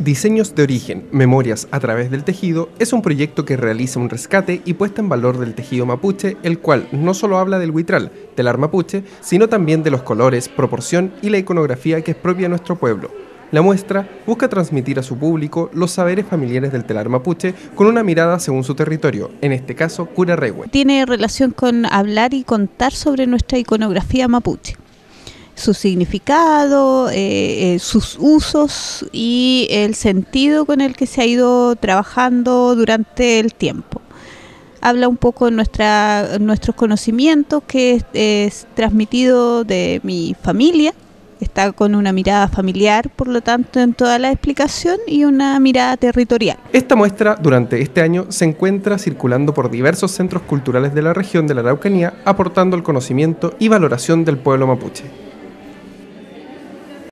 Diseños de origen, memorias a través del tejido es un proyecto que realiza un rescate y puesta en valor del tejido mapuche, el cual no solo habla del huitral, del ar mapuche, sino también de los colores, proporción y la iconografía que es propia de nuestro pueblo. La muestra busca transmitir a su público los saberes familiares del telar mapuche con una mirada según su territorio, en este caso Curarrehue. Tiene relación con hablar y contar sobre nuestra iconografía mapuche su significado, eh, eh, sus usos y el sentido con el que se ha ido trabajando durante el tiempo. Habla un poco de nuestra, nuestros conocimientos que es, transmitido de mi familia, está con una mirada familiar, por lo tanto, en toda la explicación y una mirada territorial. Esta muestra durante este año se encuentra circulando por diversos centros culturales de la región de la Araucanía, aportando el conocimiento y valoración del pueblo mapuche.